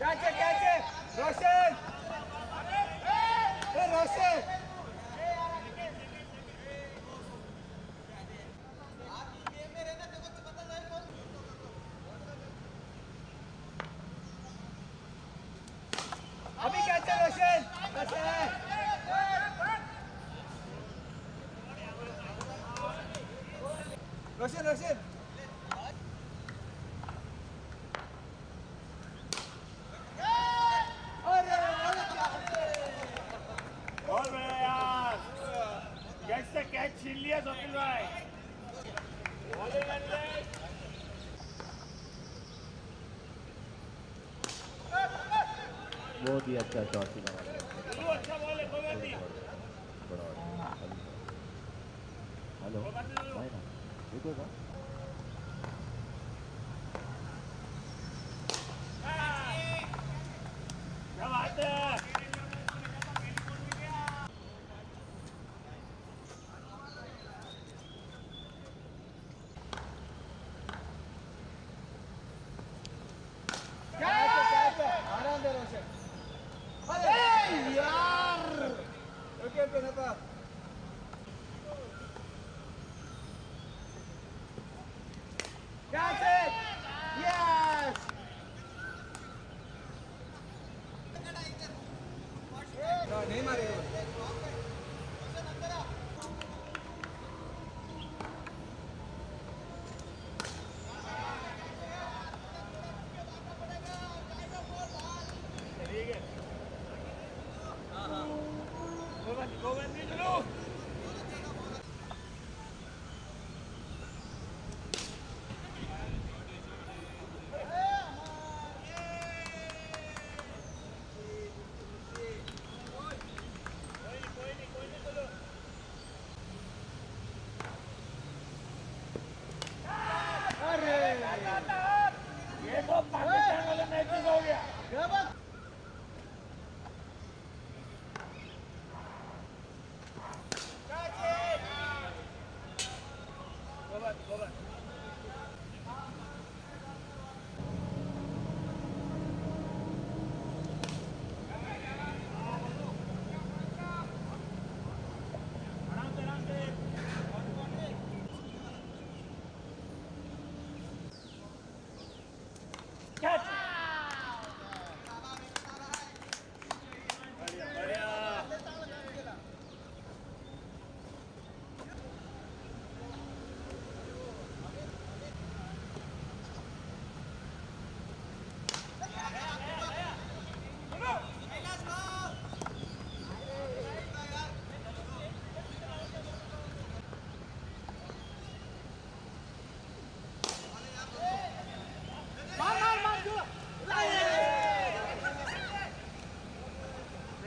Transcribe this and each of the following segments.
Catch है catch है रोशन ए रोशन अभी कैच है? रोशन कैच है Oke, ternyata. Johnson!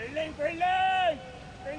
Vem, vem, vem, vem.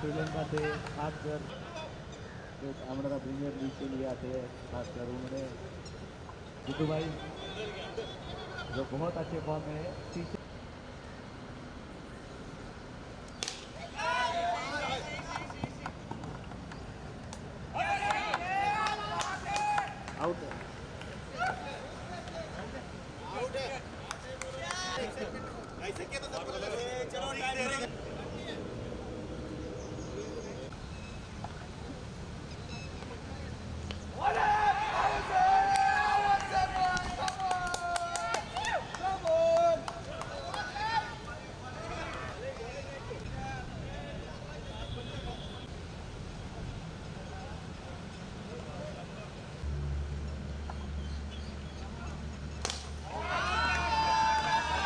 Sri Lanka से खासकर हमारा प्रीमियर लीग के लिए आते हैं, खासकर उन्होंने जितू भाई जो बहुत अच्छे फॉर्म में है आउट है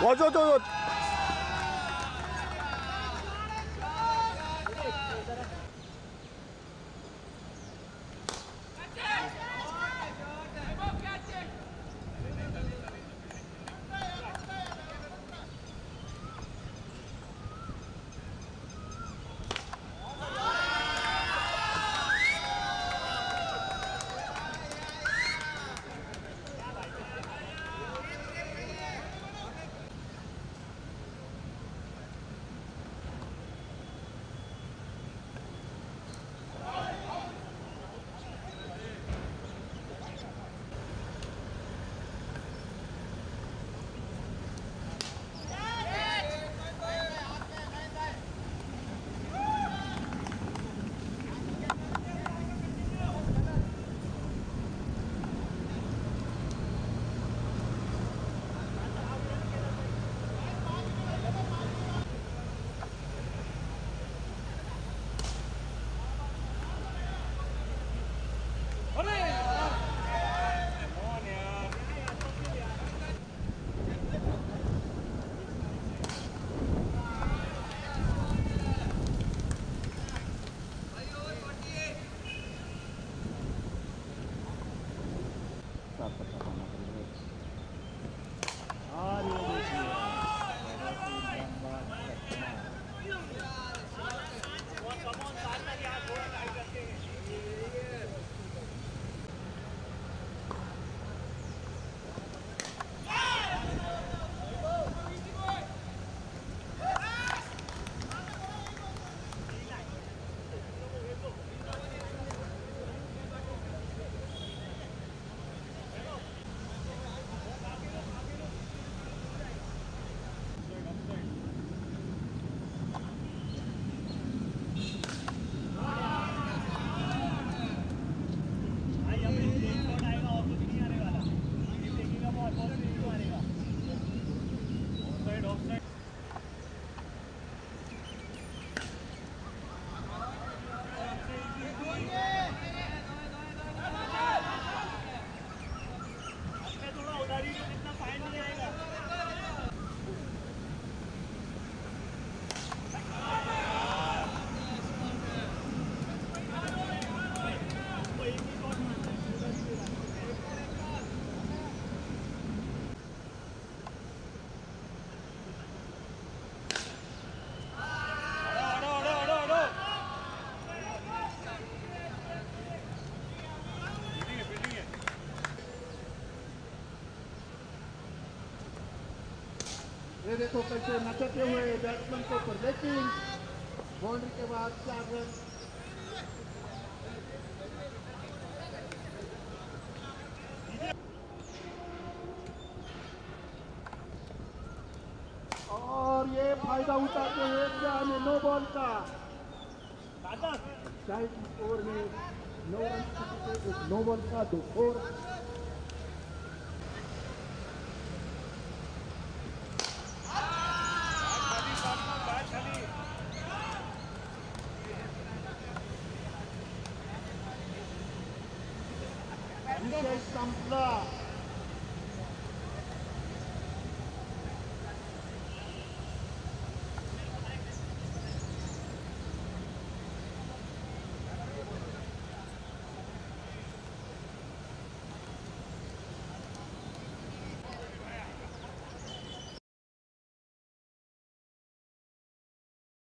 我做动作 ये देखो कैसे नचते हुए बैट्समैन को ऊपर लेकिन बाउंड्री के बाद चार रन और ये फ़ायदा उठाते हुए क्या नो बॉल का। शायद ओवर में नौ रन नो बॉल का, दो और Güzel İstanbul'a.